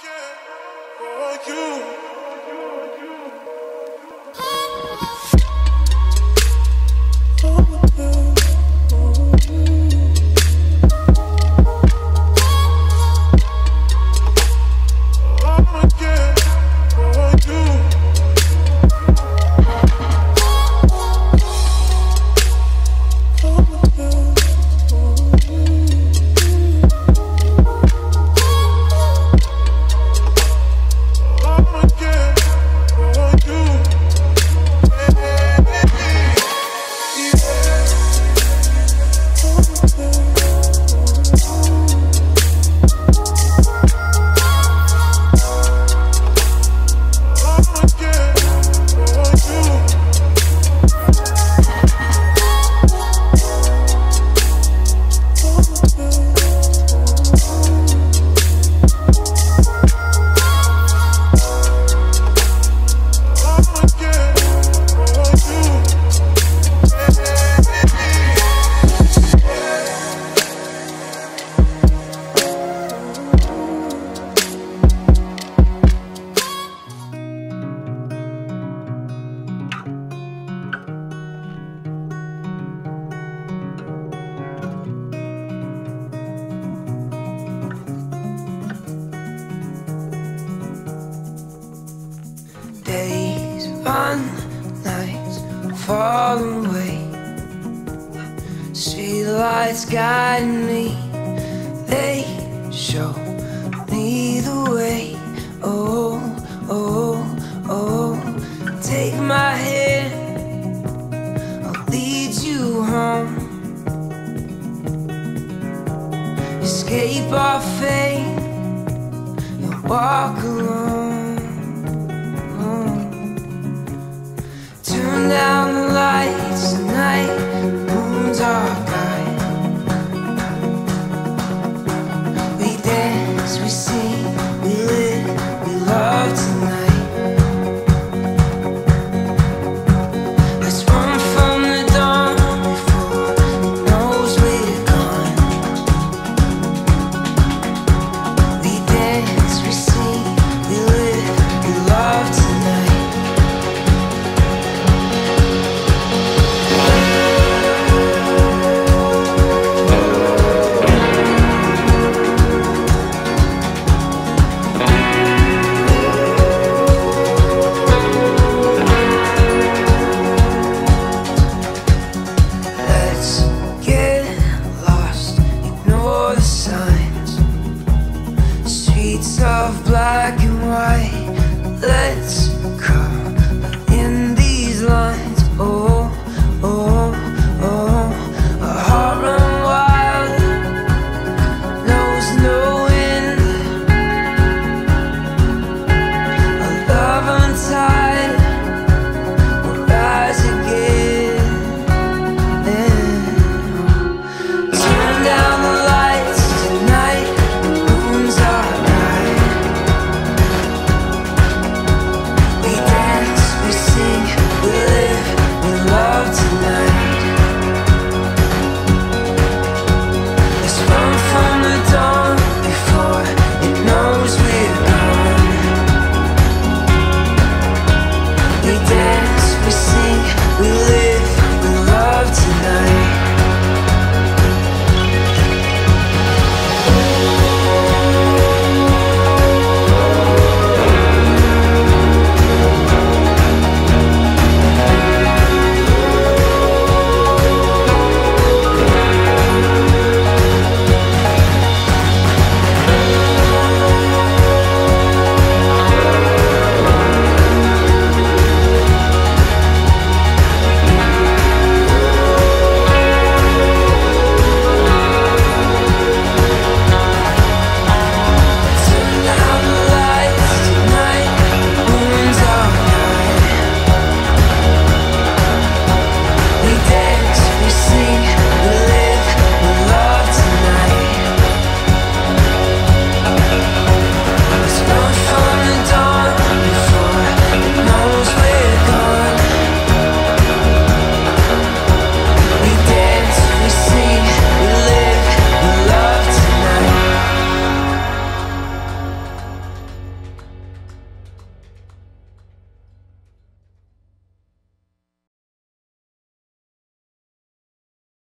for you. far away. Street lights guiding me, they show me the way. Oh, oh, oh, take my hand, I'll lead you home. Escape our fate and walk alone. talk.